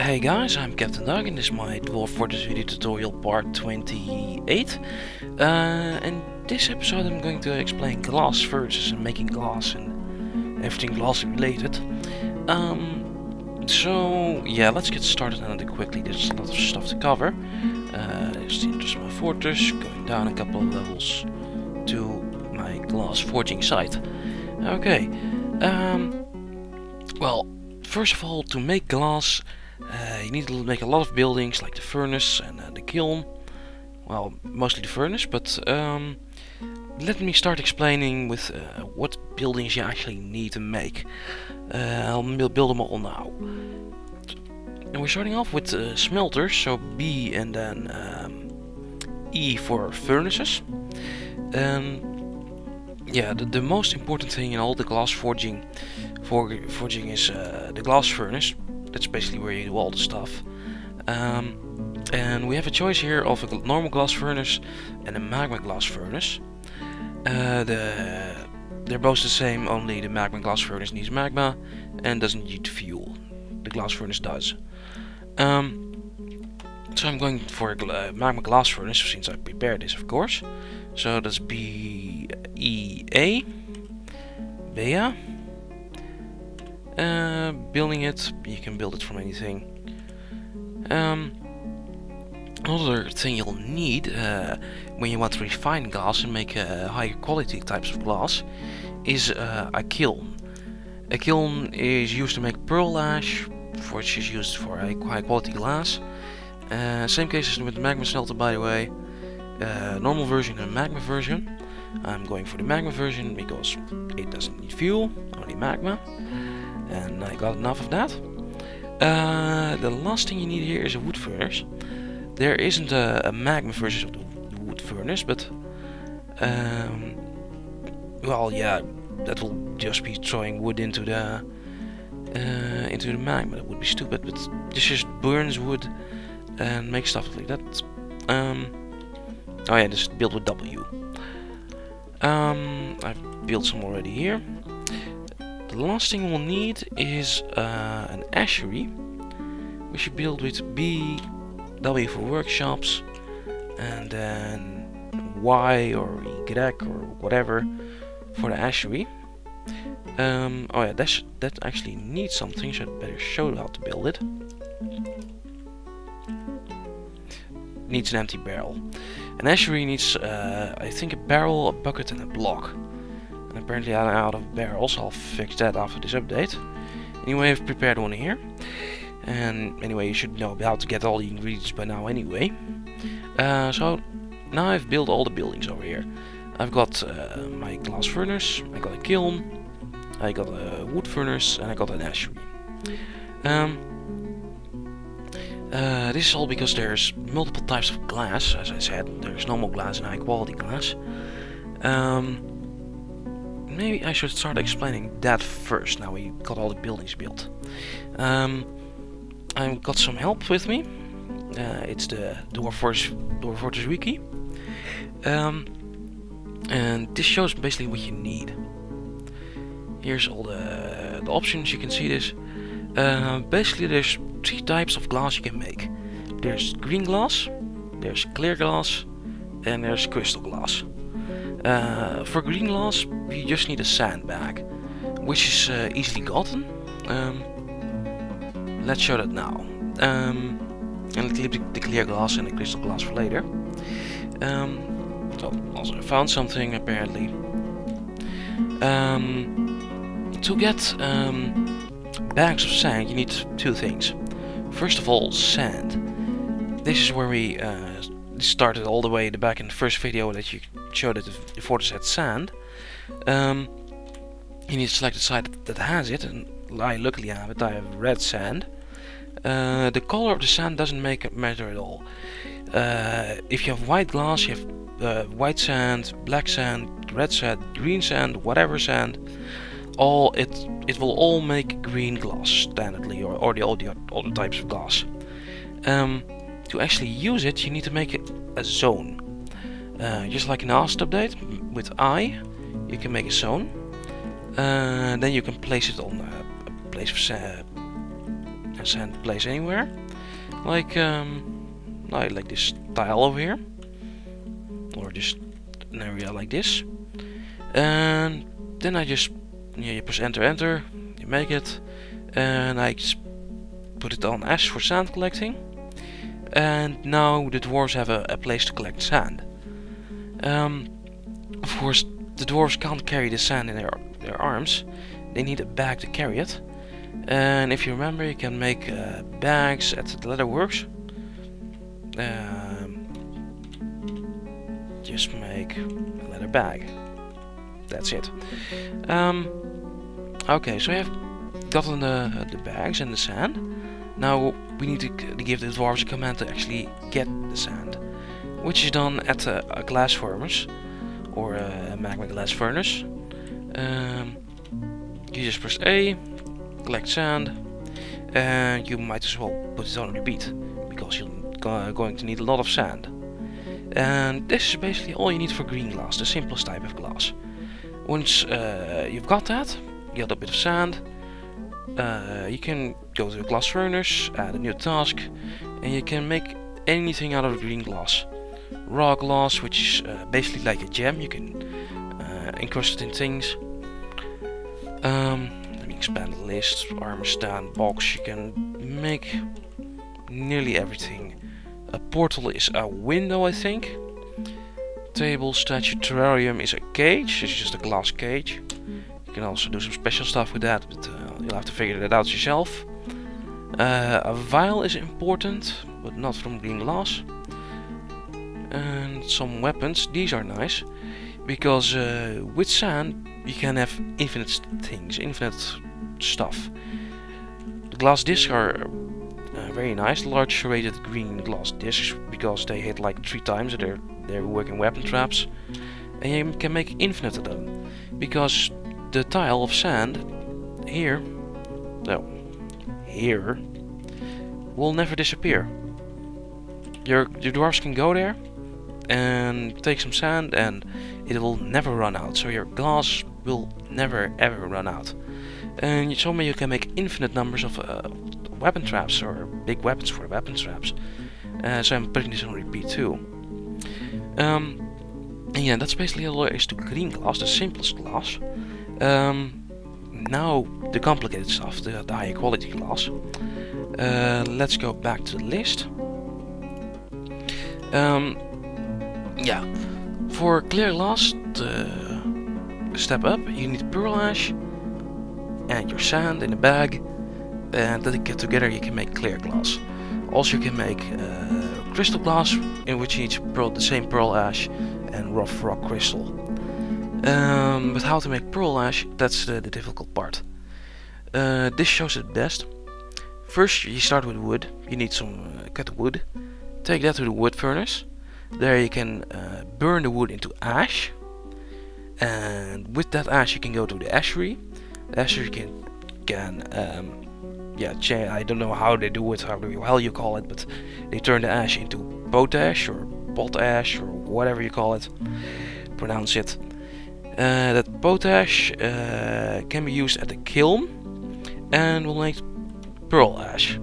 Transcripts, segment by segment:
Hey guys, I'm Captain Duck and this is my Dwarf Fortress video tutorial part 28. Uh, in this episode I'm going to explain glass furnaces and making glass and everything glass related. Um, so yeah, let's get started on it quickly. There's a lot of stuff to cover. Uh, there's the my fortress, going down a couple of levels to my glass forging site. Okay, um, well, first of all, to make glass you need to make a lot of buildings like the furnace and uh, the kiln. Well, mostly the furnace, but um, let me start explaining with uh, what buildings you actually need to make. Uh, I'll build them all now. And we're starting off with uh, smelters, so B and then um, E for furnaces. Um, yeah, the, the most important thing in all the glass forging, for, forging is uh, the glass furnace that's basically where you do all the stuff. Um, and we have a choice here of a normal glass furnace and a magma glass furnace. Uh, the, they're both the same, only the magma glass furnace needs magma and doesn't need fuel. The glass furnace does. Um, so I'm going for a uh, magma glass furnace since I prepared this, of course. So that's B E A, Bea. Uh, building it, you can build it from anything. Um, another thing you'll need uh, when you want to refine glass and make uh, higher quality types of glass is uh, a kiln. A kiln is used to make pearl ash, which is used for high quality glass. Uh, same case as with the magma smelter by the way. Uh, normal version and magma version. I'm going for the magma version because it doesn't need fuel, only magma and I got enough of that. Uh, the last thing you need here is a wood furnace. There isn't a, a magma furnace of the, the, wood furnace, but um, well, yeah, that will just be throwing wood into the uh, into the magma. That would be stupid, but this just burns wood and makes stuff like that. Um, oh yeah, this is built with W. Um, I've built some already here. The last thing we'll need is uh, an ashery. which you build with B, W for workshops, and then Y or Y or whatever for the ashery. Um, oh yeah, that, that actually needs something, so I'd better show how to build it. Needs an empty barrel. An ashery needs, uh, I think, a barrel, a bucket, and a block. Apparently I'm out of barrels. I'll fix that after this update. Anyway, I've prepared one here. And anyway, you should know how to get all the ingredients by now anyway. Uh, so, now I've built all the buildings over here. I've got uh, my glass furnace, I got a kiln, I got a wood furnace, and I got an ashery. Um, uh, this is all because there's multiple types of glass, as I said. There's normal glass and high quality glass. Um, maybe I should start explaining that first, now we got all the buildings built. Um, I've got some help with me. Uh, it's the Dwarf Fortress, Dwarf Fortress Wiki. Um, and this shows basically what you need. Here's all the, the options, you can see this. Uh, basically there's three types of glass you can make. There's green glass, there's clear glass, and there's crystal glass. For green glass, you just need a sandbag, which is uh, easily gotten. Um, let's show that now. Um, and leave the, clear glass and the crystal glass for later. Um, so, also found something apparently. Um, to get bags of sand, you need two things. First of all, sand. This is where we uh, started all the way in the back in the first video that you showed that the fortress had sand. Um, you need to select the side that has it, and I luckily have it, I have red sand. Uh, the color of the sand doesn't make a matter at all. Uh, if you have white glass, you have uh, white sand, black sand, red sand, green sand, whatever sand, all it it will all make green glass standardly, or, or the all the other types of glass. Um, to actually use it, you need to make it a zone. Uh, just like in last update, with I, you can make a zone. Uh, then you can place it on a, place of sand place anywhere. Like, um, like, like this tile over here. Or just an area like this. And then I just, yeah, you press enter, enter, you make it. And I just put it on S for sand collecting. And now the dwarves have a, a place to collect sand. Um, of course, the dwarves can't carry the sand in their, their arms. They need a bag to carry it. And if you remember, you can make uh, bags at the leather works. Um, just make a leather bag. That's it. Um, okay, so we have gotten the, the bags and the sand. Now we need to give the dwarves a command to actually get the sand, which is done at a, a glass furnace or a magma glass furnace. Um, you just press A, collect sand, and you might as well put it on repeat because you're go going to need a lot of sand. And this is basically all you need for green glass, the simplest type of glass. Once uh, you've got that, you got a bit of sand, uh, you can go to glass furnace, add a new task, and you can make anything out of green glass. Raw glass, which is uh, basically like a gem, you can uh, incrust it in things. Um, let me expand the list. Armor stand, box, you can make nearly everything. A portal is a window, I think. Table, statue, terrarium is a cage, it's just a glass cage. You can also do some special stuff with that, but uh, you'll have to figure that out yourself. Uh, a vial is important, but not from green glass. And some weapons, these are nice, because uh, with sand you can have infinite things, infinite stuff. The glass discs are uh, very nice, large serrated green glass discs, because they hit like three times, they're, they're working weapon traps. And you can make infinite of them, because the tile of sand here, no, here, will never disappear. Your, your dwarves can go there and take some sand and it will never run out. So your glass will never ever run out. And you told me you can make infinite numbers of uh, weapon traps or big weapons for weapon traps. Uh, so I'm putting this on repeat too. Um, and yeah, that's basically all there is to green glass, the simplest glass. Um, now the complicated stuff, the, the higher quality glass. Uh, let's go back to the list. Um, yeah, for clear glass, the step up, you need pearl ash and your sand in a bag, and get together you can make clear glass. Also you can make uh, crystal glass, in which you need pearl, the same pearl ash and rough rock crystal. Um, but how to make pearl ash, that's the, the difficult part. Uh, this shows it best. First you start with wood, you need some uh, cut wood, take that to the wood furnace, there you can uh, burn the wood into ash. And with that ash you can go to the ashery. The ashery can, can um, yeah, I don't know how they do it, how the hell you call it, but they turn the ash into potash or potash or whatever you call it. Pronounce it. Uh, that potash uh, can be used at the kiln and will make pearl ash.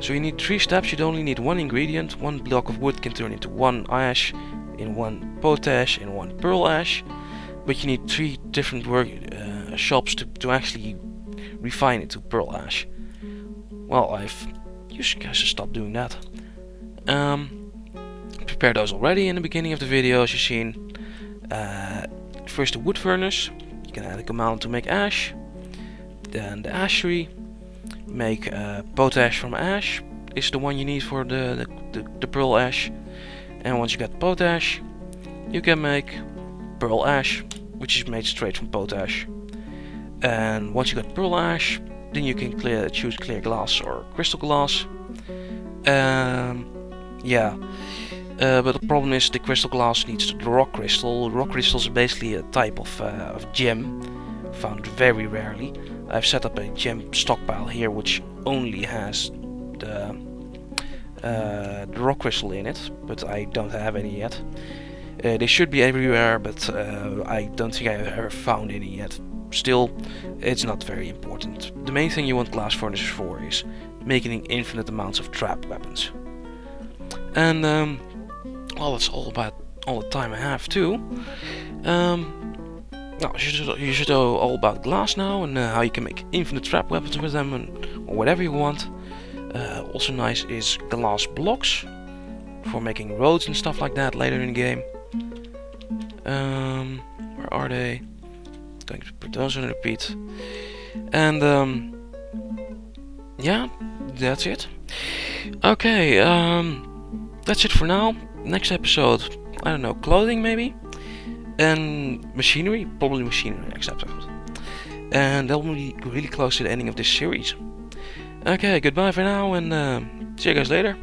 So you need three steps, You'd only need one ingredient, one block of wood can turn into one ash, in one potash, in one pearl ash, but you need three different work uh, shops to, to actually refine it to pearl ash. Well, I've you guys should stop doing that. Um, prepare those already in the beginning of the video, as you've seen. Uh, first the wood furnace, you can add a command to make ash, then the ash ashery, make uh, potash from ash is the one you need for the, the, the, the, pearl ash. And once you got potash you can make pearl ash which is made straight from potash. And once you got pearl ash then you can clear, choose clear glass or crystal glass. Um, yeah uh, but the problem is the crystal glass needs the rock crystal. Rock crystals are basically a type of, uh, of gem found very rarely I've set up a gem stockpile here which only has the, uh, the rock crystal in it, but I don't have any yet. They should be everywhere, but I don't think I've ever found any yet. Still, it's not very important. The main thing you want glass furnaces for is making infinite amounts of trap weapons. And um, well, that's all about all the time I have too. Um, now, you should, you should know all about glass now and uh, how you can make infinite trap weapons with them and or whatever you want. Uh, also nice is glass blocks for making roads and stuff like that later in the game. Um, where are they? Going to put those on repeat. And um, yeah, that's it. Okay, um, that's it for now. Next episode, I don't know, clothing maybe? And machinery? Probably machinery next episode. And that will be really close to the ending of this series. Okay, goodbye for now, and uh, see you guys later.